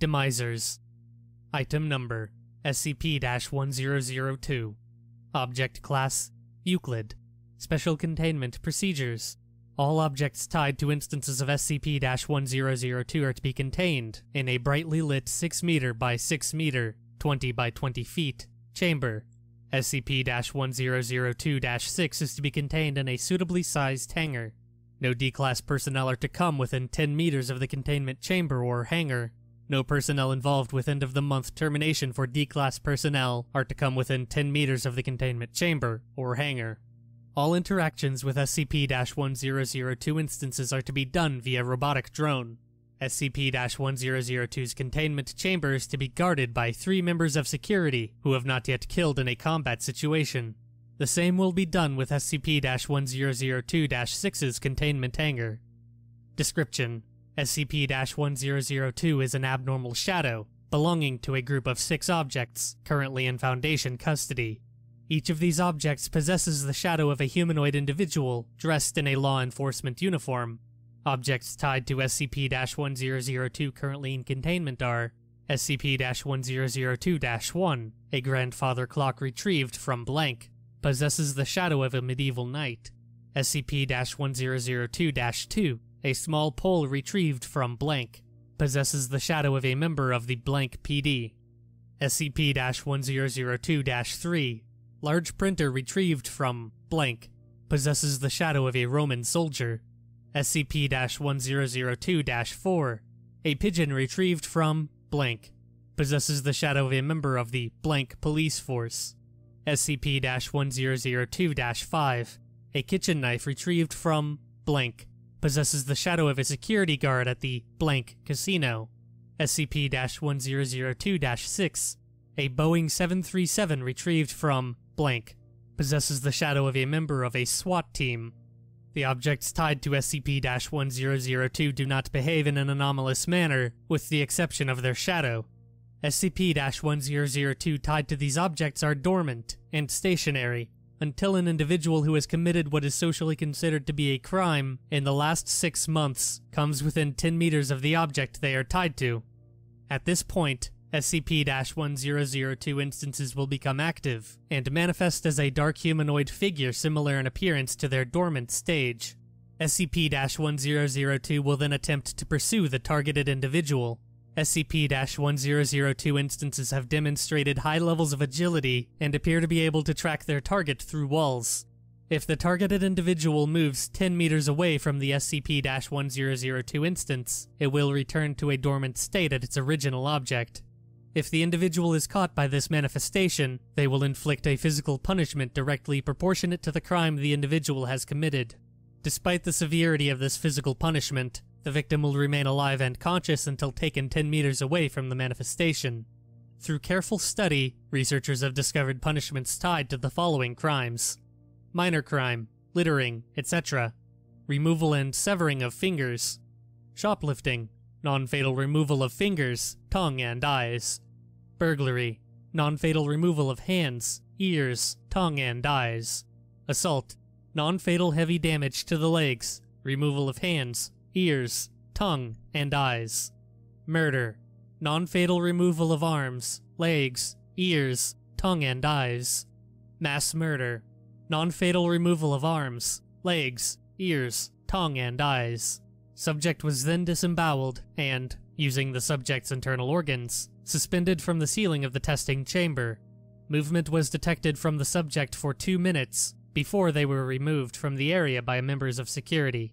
Demisers. Item number SCP 1002. Object Class Euclid. Special Containment Procedures. All objects tied to instances of SCP 1002 are to be contained in a brightly lit 6 meter by 6 meter, 20 by 20 feet chamber. SCP 1002 6 is to be contained in a suitably sized hangar. No D class personnel are to come within 10 meters of the containment chamber or hangar. No personnel involved with end of the month termination for D class personnel are to come within 10 meters of the containment chamber or hangar. All interactions with SCP 1002 instances are to be done via robotic drone. SCP 1002's containment chamber is to be guarded by three members of security who have not yet killed in a combat situation. The same will be done with SCP 1002 6's containment hangar. Description SCP 1002 is an abnormal shadow belonging to a group of six objects currently in Foundation custody. Each of these objects possesses the shadow of a humanoid individual dressed in a law enforcement uniform. Objects tied to SCP 1002 currently in containment are SCP 1002 1, a grandfather clock retrieved from blank, possesses the shadow of a medieval knight. SCP 1002 2, a small pole retrieved from blank, possesses the shadow of a member of the blank PD. SCP 1002 3, large printer retrieved from blank, possesses the shadow of a Roman soldier. SCP 1002 4, a pigeon retrieved from blank, possesses the shadow of a member of the blank police force. SCP 1002 5, a kitchen knife retrieved from blank, possesses the shadow of a security guard at the blank casino. SCP 1002 6, a Boeing 737 retrieved from blank, possesses the shadow of a member of a SWAT team. The objects tied to SCP 1002 do not behave in an anomalous manner, with the exception of their shadow. SCP 1002 tied to these objects are dormant and stationary until an individual who has committed what is socially considered to be a crime in the last six months comes within 10 meters of the object they are tied to. At this point, SCP 1002 instances will become active and manifest as a dark humanoid figure similar in appearance to their dormant stage. SCP 1002 will then attempt to pursue the targeted individual. SCP 1002 instances have demonstrated high levels of agility and appear to be able to track their target through walls. If the targeted individual moves 10 meters away from the SCP 1002 instance, it will return to a dormant state at its original object. If the individual is caught by this manifestation, they will inflict a physical punishment directly proportionate to the crime the individual has committed. Despite the severity of this physical punishment, the victim will remain alive and conscious until taken 10 meters away from the manifestation. Through careful study, researchers have discovered punishments tied to the following crimes minor crime, littering, etc., removal and severing of fingers, shoplifting, non fatal removal of fingers, tongue, and eyes, burglary, non fatal removal of hands, ears, tongue, and eyes, assault, non fatal heavy damage to the legs, removal of hands, ears, tongue, and eyes, murder, non fatal removal of arms, legs, ears, tongue, and eyes, mass murder, non fatal removal of arms, legs, ears, tongue, and eyes. Subject was then disemboweled and, using the subject's internal organs, suspended from the ceiling of the testing chamber. Movement was detected from the subject for two minutes before they were removed from the area by members of security.